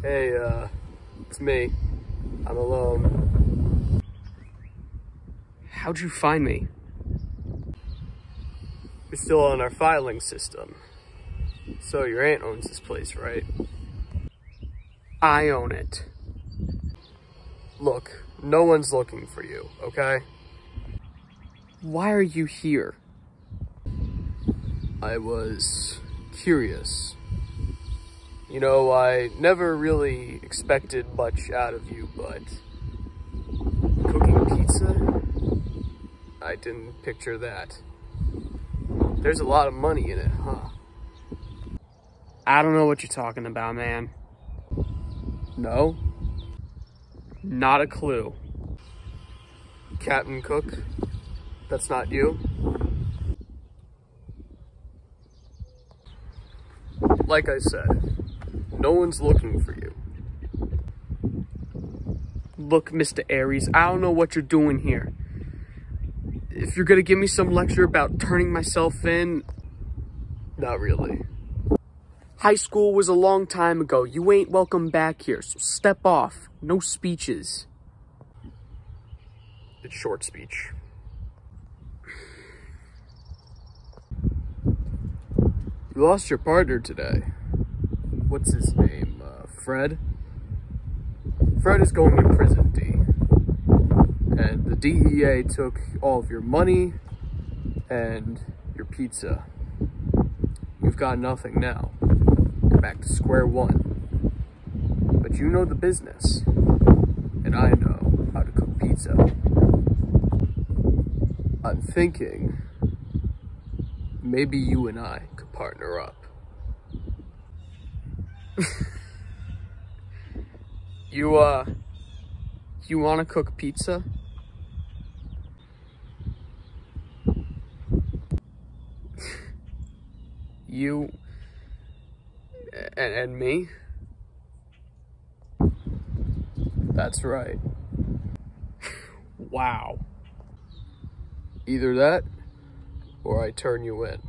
Hey, uh, it's me. I'm alone. How'd you find me? We're still on our filing system. So your aunt owns this place, right? I own it. Look, no one's looking for you, okay? Why are you here? I was curious. You know, I never really expected much out of you, but cooking pizza? I didn't picture that. There's a lot of money in it, huh? I don't know what you're talking about, man. No? Not a clue. Captain Cook? That's not you? Like I said, no one's looking for you. Look, Mr. Ares, I don't know what you're doing here. If you're gonna give me some lecture about turning myself in, Not really. high school was a long time ago. You ain't welcome back here, so step off. No speeches. It's short speech. You lost your partner today. What's his name? Uh, Fred? Fred is going to prison, Dee. And the DEA took all of your money and your pizza. You've got nothing now. You're back to square one. But you know the business. And I know how to cook pizza. I'm thinking maybe you and I could partner up. You, uh, you wanna cook pizza? you and, and me? That's right. Wow. Either that or I turn you in.